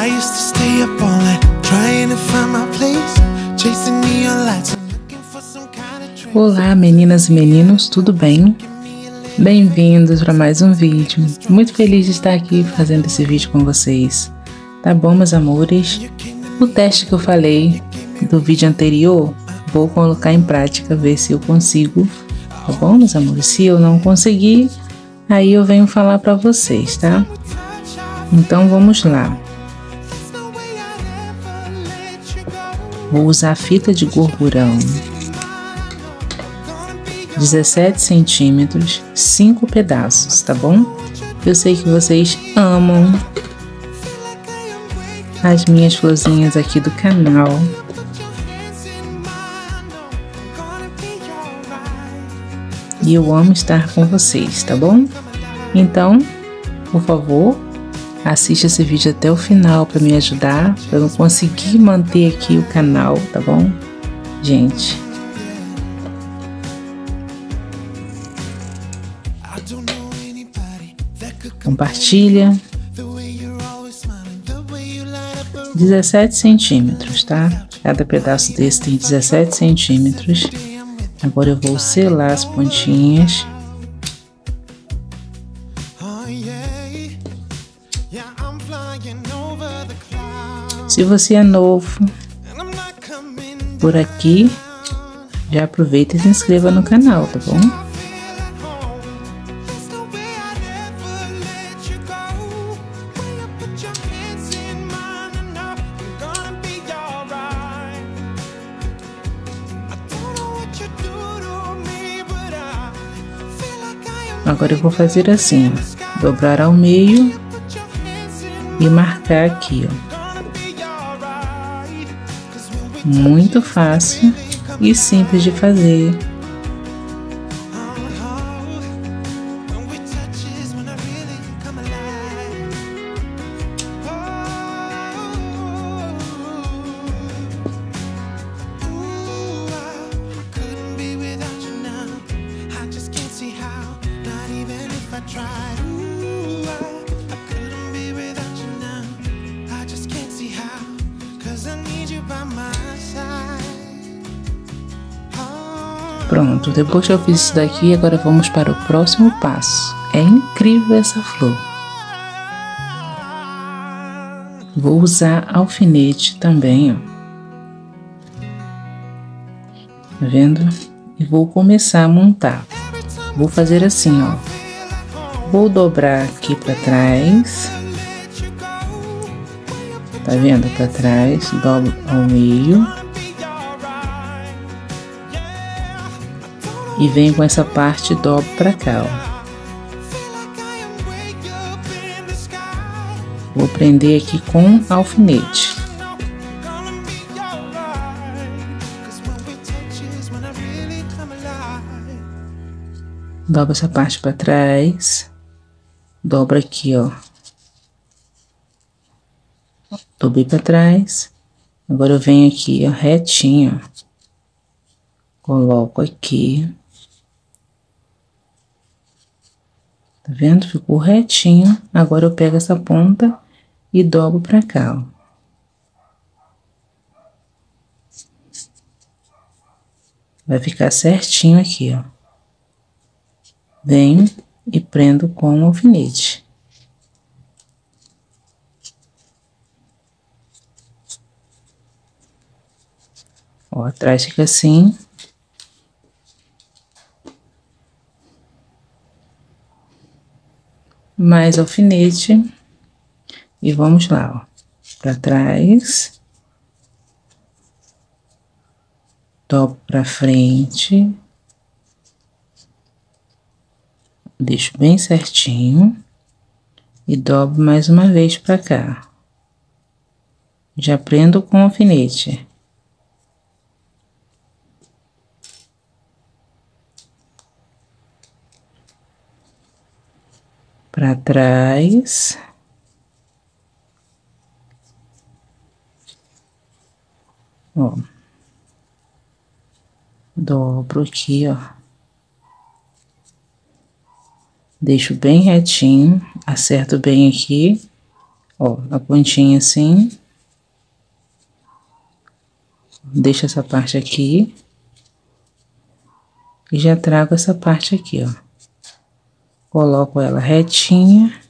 I used to stay up all night trying to find my place, chasing neon lights. Olá, meninas e meninos, tudo bem? Bem-vindos para mais um vídeo. Muito feliz de estar aqui fazendo esse vídeo com vocês. Tá bom, meus amores? O teste que eu falei do vídeo anterior, vou colocar em prática, ver se eu consigo. Tá bom, meus amores? Se eu não conseguir, aí eu venho falar para vocês, tá? Então vamos lá. Vou usar fita de gorgurão 17 centímetros, 5 pedaços, tá bom? Eu sei que vocês amam as minhas florzinhas aqui do canal. E eu amo estar com vocês, tá bom? Então, por favor, assista esse vídeo até o final para me ajudar, para eu conseguir manter aqui o canal, tá bom? Gente, compartilha. 17 centímetros, tá? Cada pedaço desse tem 17 centímetros. Agora eu vou selar as pontinhas. Se você é novo por aqui, já aproveita e se inscreva no canal, tá bom? Agora eu vou fazer assim, dobrar ao meio e marcar aqui, ó. Muito fácil e simples de fazer. Pronto, depois que eu fiz isso daqui, agora vamos para o próximo passo. É incrível essa flor. Vou usar alfinete também, ó. Tá vendo? E vou começar a montar. Vou fazer assim, ó. Vou dobrar aqui para trás. Tá vendo? Para trás, dobro ao meio e venho com essa parte dobro para cá, ó. Vou prender aqui com alfinete. Dobra essa parte para trás. Dobra aqui, ó. Dobrei para trás. Agora eu venho aqui, ó, retinho. Coloco aqui. Tá vendo? Ficou retinho. Agora eu pego essa ponta e dobro pra cá, ó. Vai ficar certinho aqui, ó. Venho e prendo com o alfinete. Ó, atrás fica assim. Mais alfinete e vamos lá, ó, para trás, dobro para frente, deixo bem certinho e dobro mais uma vez para cá. Já prendo com alfinete. Para trás. Ó. Dobro aqui, ó. Deixo bem retinho, acerto bem aqui. Ó, a pontinha assim. Deixa essa parte aqui. E já trago essa parte aqui, ó. Coloco ela retinha.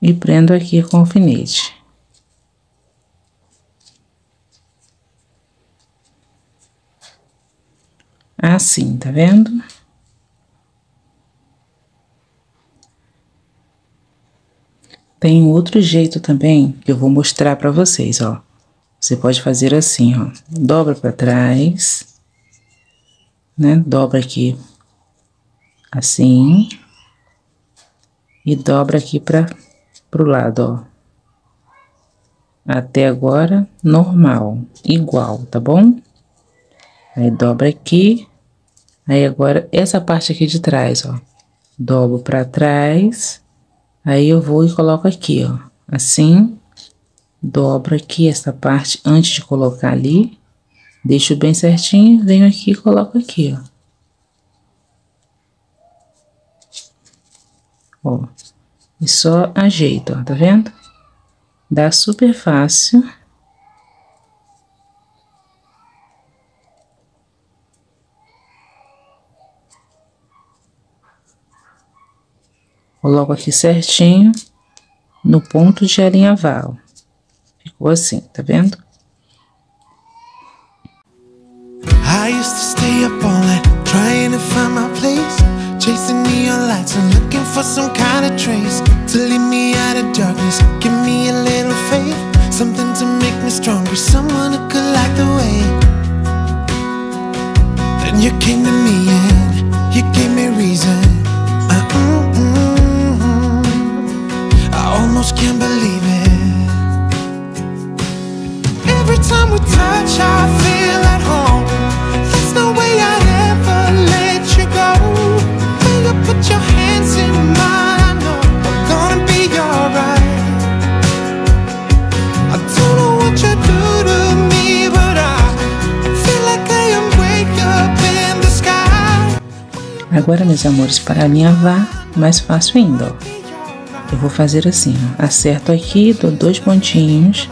E prendo aqui com alfinete. Assim, tá vendo? Tem outro jeito também que eu vou mostrar para vocês, ó. Você pode fazer assim, ó. Dobra para trás, né? Dobra aqui assim. E dobra aqui para pro lado, ó. Até agora, normal, igual, tá bom? Aí dobra aqui. Aí agora, essa parte aqui de trás, ó. Dobro para trás. Aí eu vou e coloco aqui, ó. Assim. Dobro aqui essa parte antes de colocar ali. Deixo bem certinho. Venho aqui e coloco aqui, ó. Ó. E só ajeito, ó. Tá vendo? Dá super fácil. Coloco aqui certinho no ponto de alinhavar, ó. Ficou assim, tá vendo? I used to stay up all night trying to find my place Chasing neon lights and looking for some kind of trace To lead me out of darkness, give me a little faith Something to make me stronger, someone who could light the way. Then you came to me and you gave me reason Agora, meus amores, para alinhavar, mais fácil ainda, ó. Eu vou fazer assim, ó. Acerto aqui, dou dois pontinhos.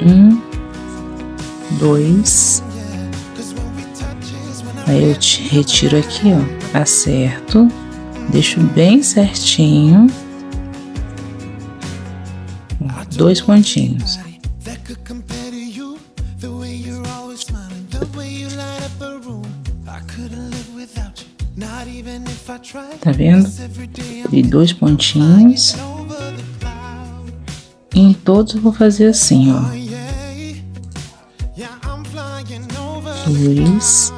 Um, dois. Aí eu retiro aqui, ó. Acerto. Deixo bem certinho. Dois pontinhos. Tá vendo? E dois pontinhos. E em todos eu vou fazer assim, ó. Dois.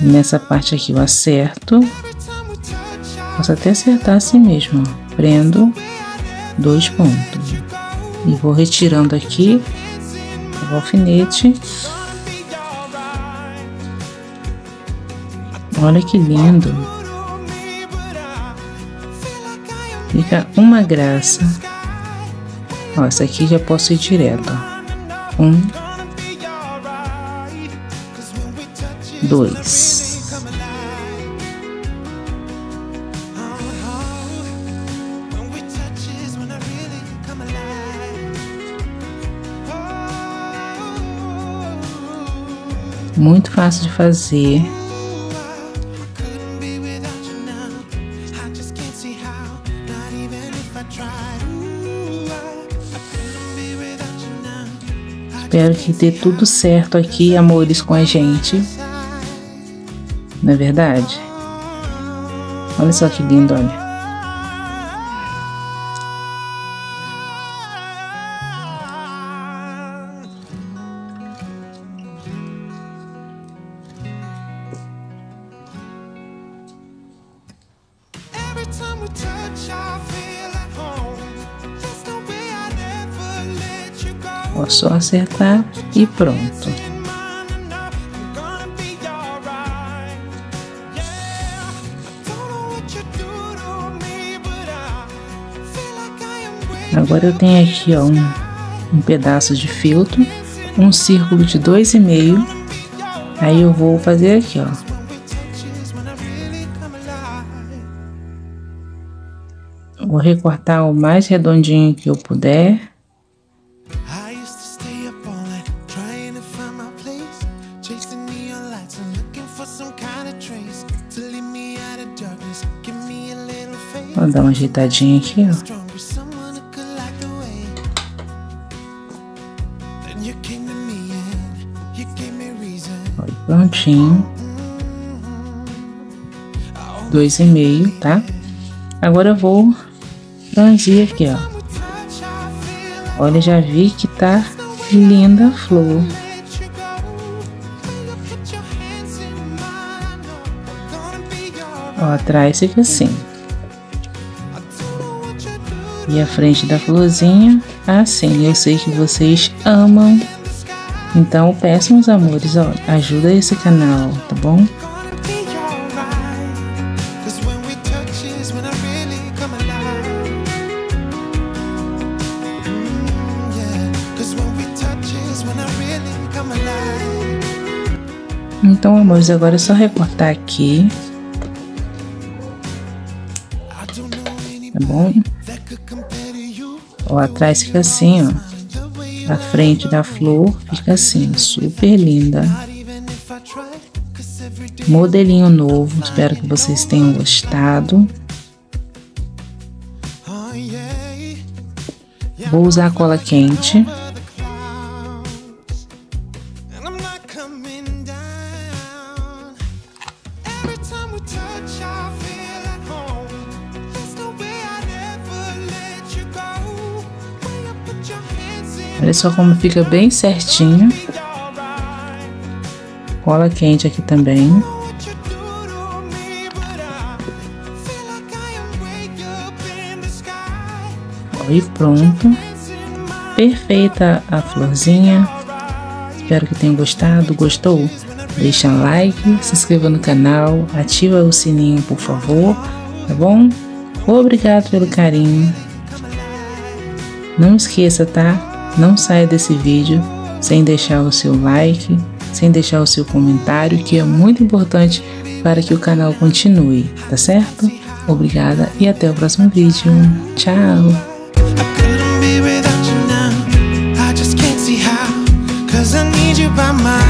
Nessa parte aqui eu acerto. Posso até acertar assim mesmo, ó. Prendo dois pontos. E vou retirando aqui o alfinete. Olha que lindo. Fica uma graça. Ó, essa aqui já posso ir direto. Um, dois. Muito fácil de fazer. Espero que dê tudo certo aqui, amores, com a gente. Não é verdade? Olha só que lindo, olha. Feel like I am way Agora eu tenho aqui, ó, um, um pedaço de filtro, um círculo de dois e meio Aí eu vou fazer aqui, ó. Vou recortar o mais redondinho que eu puder. Vou dar uma ajeitadinha aqui, ó. Prontinho. Dois e meio, tá? Agora eu vou franzir aqui, ó. Olha, já vi que tá linda a flor. Ó, atrás fica assim. E a frente da florzinha, assim. Eu sei que vocês amam. Então, peço, meus amores, ó, ajuda esse canal, tá bom? Então, amores, agora é só recortar aqui. Tá bom? Ó, atrás fica assim, ó. A frente da flor fica assim, super linda. Modelinho novo, espero que vocês tenham gostado. Vou usar cola quente. Olha só como fica bem certinho. Cola quente aqui também. E pronto. Perfeita a florzinha. Espero que tenham gostado. Gostou? Deixa um like, se inscreva no canal, ativa o sininho, por favor, tá bom? Obrigado pelo carinho. Não esqueça, tá? Não saia desse vídeo sem deixar o seu like, sem deixar o seu comentário, que é muito importante para que o canal continue, tá certo? Obrigada e até o próximo vídeo. Tchau! By my